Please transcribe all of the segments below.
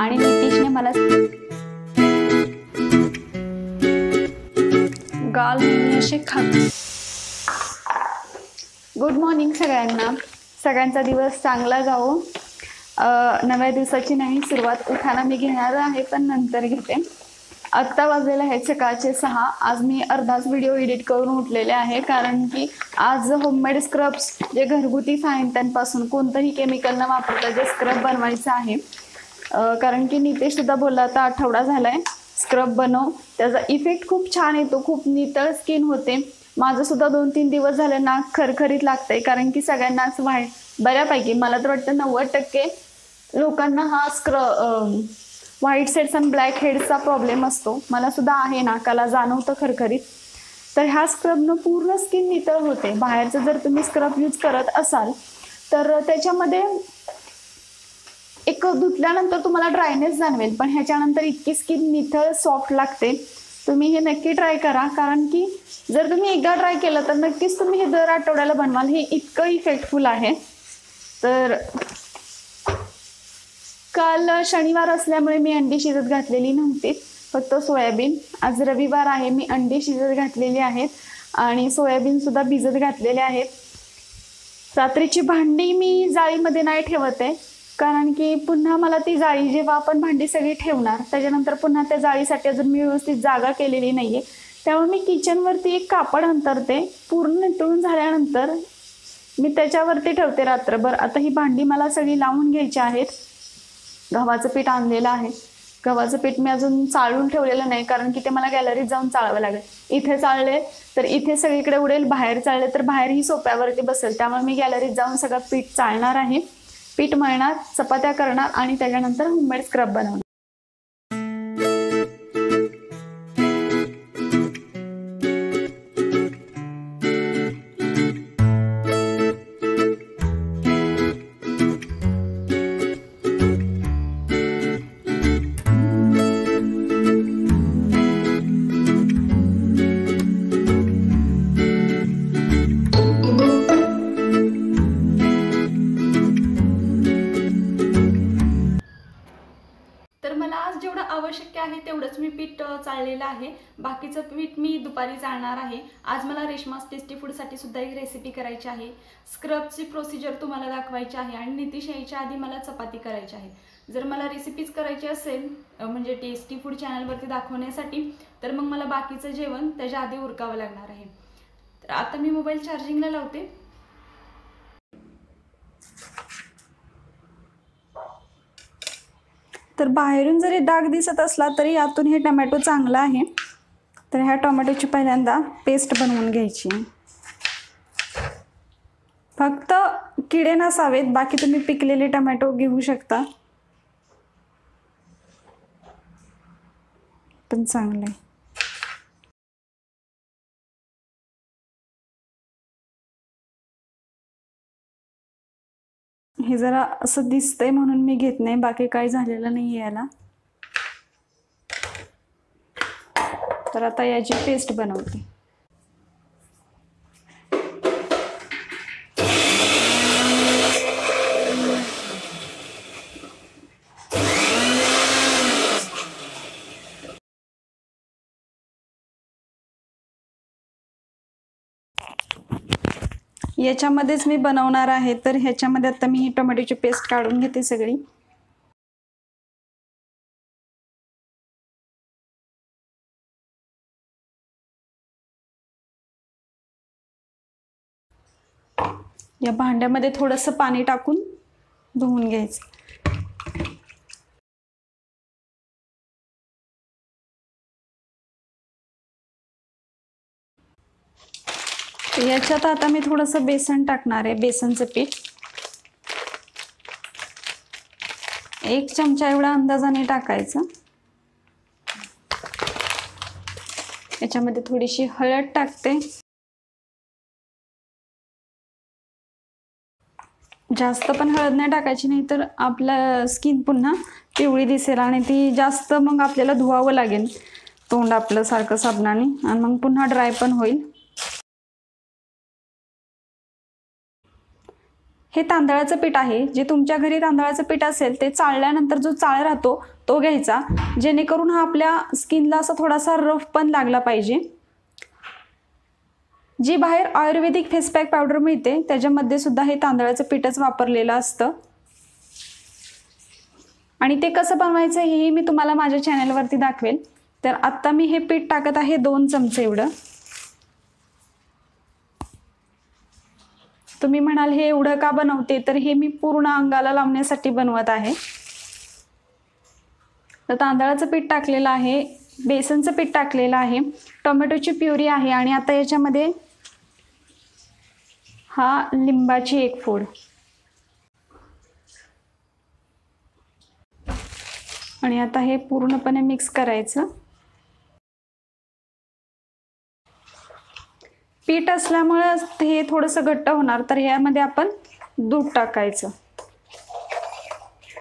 आणि नितीशने मला गाल असे खात गुड मॉर्निंग सगळ्यांना. सगळ्यांचा दिवस चांगला जावो. नव्या दिवसाची नाही सुरुवात उठाना मी घेणार आहे पण नंतर घेते. आत्ता वाजलेलं आहे सकाळचे सहा. आज मी अर्धाच व्हिडिओ एडिट करून उठलेले आहे कारण की आज होममेड स्क्रब्स जे घरगुती साहित्यांपासून कोणतंही केमिकल न वापरता जे स्क्रब बनवायचं आहे कारण की नितेश सुद्धा बोलला आता आठवडा झालाय स्क्रब बनव. त्याचा इफेक्ट खूप छान येतो खूप नितळ स्किन होते. माझं सुद्धा दोन तीन दिवस झालं नाक खरखरीत लागतंय कारण की सगळ्यांनाच व्हाय बऱ्यापैकी. मला तर वाटतं नव्वद टक्के लोकांना हा स्क्र व्हाईट सेड्स आणि ब्लॅक हेड्सचा प्रॉब्लेम असतो. मला सुद्धा आहे नाकाला जाणवतं खरखरीत. तर ह्या स्क्रबनं पूर्ण स्किन नितळ होते. बाहेरचं जर तुम्ही स्क्रब यूज करत असाल तर त्याच्यामध्ये एक धुतल्यानंतर तुम्हाला ड्रायनेस जाणवेल पण ह्याच्यानंतर इतकी स्किन निथळ सॉफ्ट लागते. तुम्ही हे नक्की ट्राय करा कारण की जर तुम्ही एकदा ट्राय केलं तर नक्कीच तुम्ही हे दर आठवड्याला बनवाल. हे इतकं इफेक्टफुल आहे. तर काल शनिवार असल्यामुळे मी अंडी शिजत घातलेली नव्हती फक्त सोयाबीन. आज रविवार आहे मी अंडी शिजत घातलेली आहेत आणि सोयाबीन सुद्धा भिजत घातलेले आहेत. रात्रीची भांडी मी जाळीमध्ये नाही ठेवत आहे. कारण की पुन्हा मला ती जाळी जेव्हा आपण भांडी सगळी ठेवणार त्याच्यानंतर पुन्हा त्या जाळीसाठी अजून मी व्यवस्थित जागा केलेली नाही आहे त्यामुळे मी किचनवरती एक कापड अंतरते पूर्ण नितळून झाल्यानंतर मी त्याच्यावरती ठेवते रात्रभर. आता ही भांडी मला सगळी लावून घ्यायची आहेत. गव्हाचं पीठ आणलेलं आहे. गव्हाचं पीठ मी अजून चाळून ठेवलेलं नाही कारण की ते मला गॅलरीत जाऊन चाळावं लागेल. इथे चाळले तर इथे सगळीकडे उडेल बाहेर चाळले तर बाहेरही सोप्यावरती बसेल. त्यामुळे मी गॅलरीत जाऊन सगळं पीठ चाळणार आहे. पीठ मळणार चपात्या करणार आणि त्याच्यानंतर होममेड स्क्रब बनवणार. चाललेलं आहे. बाकीचं पीठ मी दुपारी चालणार आहे. आज मला रेशमास टेस्टी फूडसाठी सुद्धा एक रेसिपी करायची आहे. स्क्रबची प्रोसिजर तुम्हाला दाखवायची आहे आणि नितीश यायच्या आधी मला चपाती करायची आहे. जर मला रेसिपीज करायची असेल म्हणजे टेस्टी फूड चॅनलवरती दाखवण्यासाठी तर मग मला बाकीचं जेवण त्याच्या आधी उरकावं लागणार आहे. तर आता मी मोबाईल चार्जिंगला लावते. तर बाहेरून जरी डाग दिसत असला तरी यातून हे टमॅटो चांगला आहे. तर ह्या टोमॅटोची पहिल्यांदा पेस्ट बनवून घ्यायची. फक्त किडे नसावेत बाकी तुम्ही पिकलेले टमॅटो घेऊ शकता. पण चांगलं आहे. हे जरा असं दिसतंय म्हणून मी घेत नाही. बाकी काही झालेलं नाही याला. तर आता याची पेस्ट बनवते. याच्यामध्येच मी बनवणार आहे तर ह्याच्यामध्ये आता मी ही टोमॅटोची पेस्ट काढून घेते सगळी. या भांड्यामध्ये थोडंसं पाणी टाकून धुवून घ्यायचं. याच्यात आता मी थोडंसं बेसन टाकणार आहे बेसनचं पीठ. एक चमचा एवढा अंदाजाने टाकायचं. याच्यामध्ये थोडीशी हळद टाकते. जास्त पण हळद नाही टाकायची नाही तर आपलं स्किन पुन्हा पिवळी दिसेल आणि ती जास्त मग आपल्याला धुवावं लागेल. तोंड आपलं सारखं साबणाने आणि मग पुन्हा ड्राय पण होईल. हे तांदळाचं पीठ आहे. जे तुमच्या घरी तांदळाचं पीठ असेल ते चाळल्यानंतर जो चाळ राहतो तो घ्यायचा. जेणेकरून हा आपल्या स्किनला असा थोडासा रफ पण लागला पाहिजे. जी बाहेर आयुर्वेदिक फेस पॅक पावडर मिळते त्याच्यामध्ये सुद्धा हे तांदळाचं पीठच वापरलेलं असतं. आणि ते कसं बनवायचं हेही मी तुम्हाला माझ्या चॅनलवरती दाखवेल. तर आत्ता मी हे पीठ टाकत आहे दोन चमचे एवढं. तुम्ही म्हणाल हे एवढं का बनवते? तर हे मी पूर्ण अंगाला लावण्यासाठी बनवत आहे. तर तांदळाचं पीठ टाकलेलं आहे बेसनचं पीठ टाकलेलं आहे टोमॅटोची प्युरी आहे आणि आता याच्यामध्ये हा लिंबाची एक फोड. आणि आता हे पूर्णपणे मिक्स करायचं. पीठ असल्यामुळे हे थोडंसं घट्ट होणार तर ह्यामध्ये आपण दूध टाकायचं.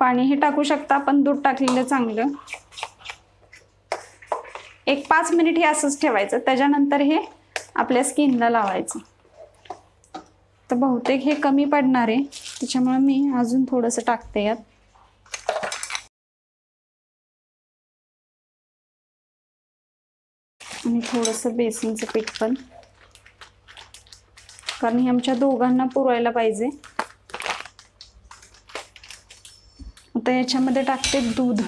पाणी हे टाकू शकता आपण दूध टाकलेलं चांगलं. एक पाच मिनिट हे असंच ठेवायचं त्याच्यानंतर हे आपल्या स्किनला लावायचं. तर बहुतेक हे कमी पडणार आहे त्याच्यामुळे मी अजून थोडंसं टाकते यात. आणि थोडंसं बेसनचं पीठ पण. कारण हे आमच्या दोघांना पुरवायला पाहिजे. आता याच्यामध्ये टाकते दूध.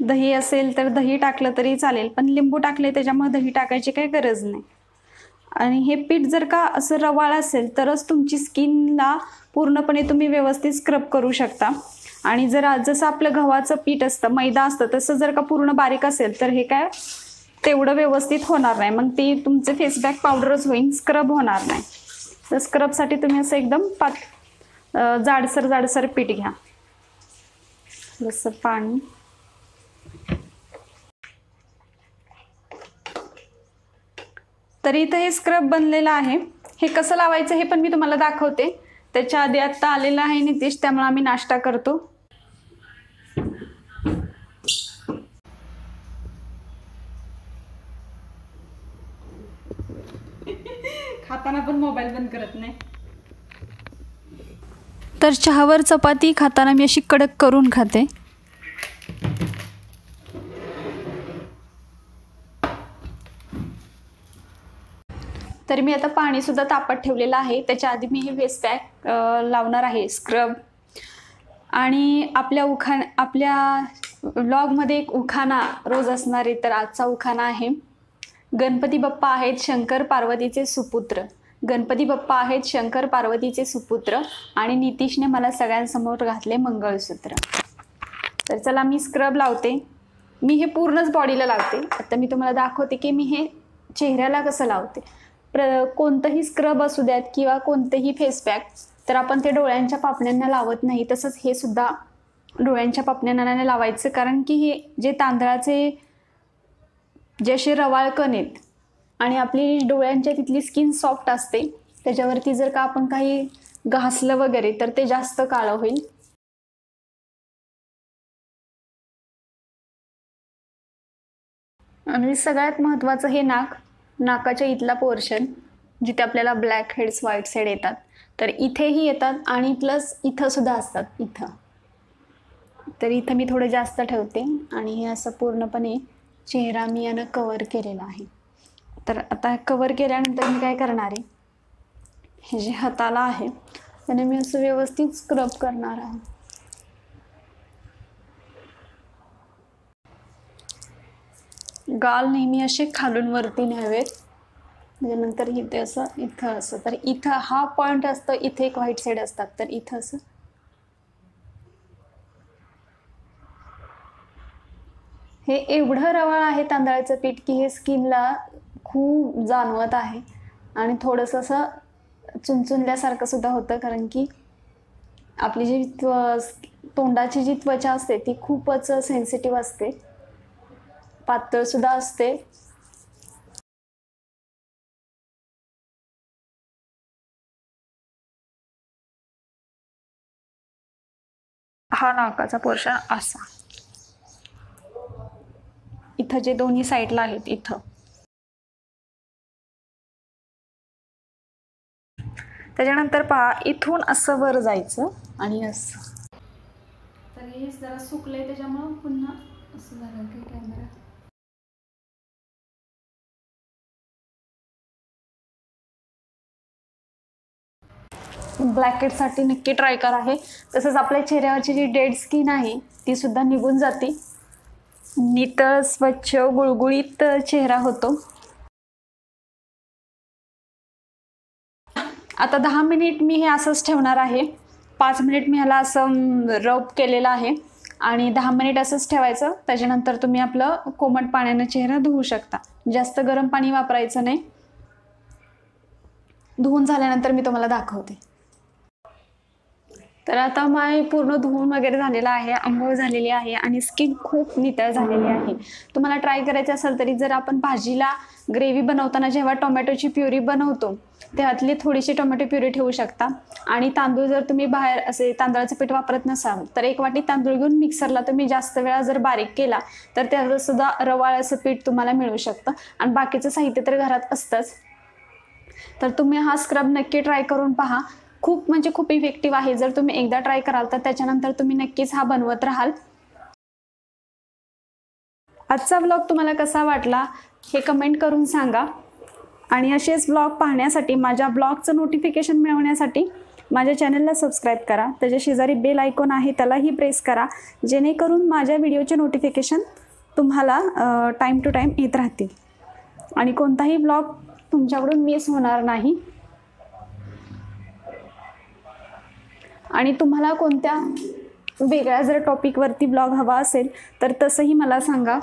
दही असेल तर दही टाकलं तरी चालेल पण लिंबू टाकले त्याच्यामुळे दही टाकायची काही गरज नाही. आणि हे पीठ जर का असं रवाळ असेल तरच तुमची स्किनला पूर्णपणे तुम्ही व्यवस्थित स्क्रब करू शकता. आणि जर जसं आपलं गव्हाचं पीठ असतं मैदा असतं तसं जर का पूर्ण बारीक असेल तर हे काय तेवढं व्यवस्थित होणार नाही. मग ते तुमचे फेसबॅक पावडरच होईल स्क्रब होणार नाही. तर स्क्रबसाठी तुम्ही असं एकदम पात जाडसर जाडसर पीठ घ्या. जसं पाणी. तर इथं हे स्क्रब बनलेलं आहे. हे कसं लावायचं हे पण मी तुम्हाला दाखवते. त्याच्या आधी आत्ता आलेला आहे नितीश त्यामुळे आम्ही नाश्ता करतो. खाताना पण मोबाईल बंद करत नाही. तर चहावर चपाती खाताना मी अशी कडक करून खाते. तर मी आता पाणीसुद्धा तापत ठेवलेलं आहे. त्याच्या आधी मी हे वेस्ट पॅक लावणार आहे स्क्रब आणि आपल्या उखाण आपल्या ब्लॉगमध्ये एक उखाणा रोज असणार आहे तर आजचा उखाणा आहे गणपती बाप्पा आहेत शंकर पार्वतीचे सुपुत्र. गणपती बाप्पा आहेत शंकर पार्वतीचे सुपुत्र आणि नितीशने मला सगळ्यांसमोर घातले मंगळसूत्र. तर चला मी स्क्रब लावते. मी हे पूर्णच बॉडीला लावते. आता मी तुम्हाला दाखवते की मी हे चेहऱ्याला कसं लावते. प्र कोणतंही स्क्रब असू द्यात किंवा कोणतेही फेस पॅक तर आपण ते डोळ्यांच्या पापण्यांना लावत नाही. तसंच हे सुद्धा डोळ्यांच्या पापण्यांना लावायचं. कारण की हे जे तांदळाचे जे असे रवाळ कण आहेत आणि आपली डोळ्यांच्या तिथली स्किन सॉफ्ट असते त्याच्यावरती जर का आपण काही घासलं वगैरे तर ते जास्त काळं होईल. आणि सगळ्यात महत्त्वाचं हे नाक. नाकाच्या इथला पोर्शन जिथे आपल्याला ब्लॅक हेड्स व्हाईट हेड येतात. तर इथेही येतात आणि प्लस इथंसुद्धा असतात इथं. तर इथं मी थोडं जास्त ठेवते आणि हे असं पूर्णपणे चेहरा मी यानं कवर केलेला आहे. तर आता कवर केल्यानंतर मी काय करणार आहे? हे जे हाताला आहे त्याने मी असं व्यवस्थित स्क्रब करणार आहे. गाल नेहमी असे खालून वरती न्यावेत. म्हणजे नंतर इथे असं इथं असं. तर इथं हा पॉईंट असतं इथे एक व्हाईट साईड असतात. तर इथं असं. हे एवढं रवाळ आहे तांदळाचं पीठ की हे स्किनला खूप जाणवत आहे. आणि थोडंसं असं चुनचुनल्यासारखं सुद्धा होतं कारण की आपली जी त्व तोंडाची जी त्वचा असते ती खूपच सेन्सिटिव्ह असते. पातळ सुद्धा असते. हा नाकाचा पोर्शन असा. इथं जे दोन्ही साईडला आहेत इथं. त्याच्यानंतर पहा इथून असं वर जायचं आणि असं. तर हे जरा सुकलंय त्याच्यामुळं पुन्हा असं झालं की कॅमेरा. ब्लॅकेटसाठी नक्की ट्राय करा आहे तसंच आपल्या चेहऱ्यावरची जी डेड स्किन आहे ती सुद्धा निघून जाते. नितळ स्वच्छ गुळगुळीत चेहरा होतो. आता दहा मिनिट मी हे असंच ठेवणार आहे. पाच मिनिट मी ह्याला असं रब केलेलं आहे. आणि दहा मिनिट असंच ठेवायचं. त्याच्यानंतर तुम्ही आपलं कोमट पाण्यानं चेहरा धुवू शकता. जास्त गरम पाणी वापरायचं नाही. धुवून झाल्यानंतर मी तुम्हाला दाखवते. तर आता माय पूर्ण धुवून वगैरे झालेला आहे आंघोळ झालेली आहे आणि स्किन खूप नितळ झालेली आहे. तुम्हाला ट्राय करायचं असेल तरी जर आपण भाजीला ग्रेव्ही बनवताना जेव्हा टोमॅटोची प्युरी बनवतो त्यातली थोडीशी टोमॅटो प्युरी ठेवू शकता. आणि तांदूळ जर तुम्ही बाहेर असे तांदळाचं पीठ वापरत नसाल तर एक वाटी तांदूळ घेऊन मिक्सरला तुम्ही जास्त वेळा जर बारीक केला तर त्याचं सुद्धा रवाळ असं पीठ तुम्हाला मिळू शकतं. आणि बाकीचं साहित्य तर घरात असतंच. तर तुम्ही हा स्क्रब नक्की ट्राय करून पहा. खूप म्हणजे खूप इफेक्टिव्ह आहे. जर तुम्ही एकदा ट्राय कराल तर त्याच्यानंतर तुम्ही नक्कीच हा बनवत राहाल. आजचा ब्लॉग तुम्हाला कसा वाटला हे कमेंट करून सांगा. आणि असेच ब्लॉग पाहण्यासाठी माझ्या ब्लॉगचं नोटिफिकेशन मिळवण्यासाठी माझ्या चॅनलला सबस्क्राईब करा. त्याच्या शेजारी बेल आयकॉन आहे त्यालाही प्रेस करा. जेणेकरून माझ्या व्हिडिओचे नोटिफिकेशन तुम्हाला टाईम टू टाईम येत राहतील. आणि कोणताही ब्लॉग तुमच्याकडून मिस होणार नाही. आणि तुम्हाला कोणत्या वेगळ्या जर टॉपिकवरती ब्लॉग हवा असेल तर तसंही मला सांगा.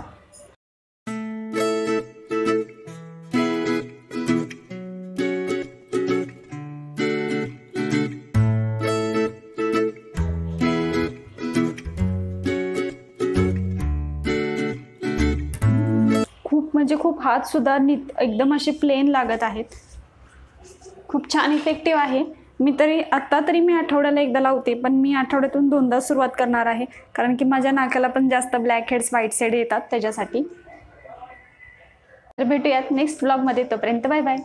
खूप म्हणजे खूप हात सुद्धा नीट एकदम असे प्लेन लागत आहेत. खूप छान इफेक्टिव्ह आहे. मी तरी आत्ता तरी मी आठवड्याला एकदा लावते पण मी आठवड्यातून दोनदा सुरुवात करणार आहे. कारण की माझ्या नाकाला पण जास्त ब्लॅक हेड्स व्हाईट साईड येतात त्याच्यासाठी. तर भेटूयात नेक्स्ट ब्लॉगमध्ये तोपर्यंत बाय बाय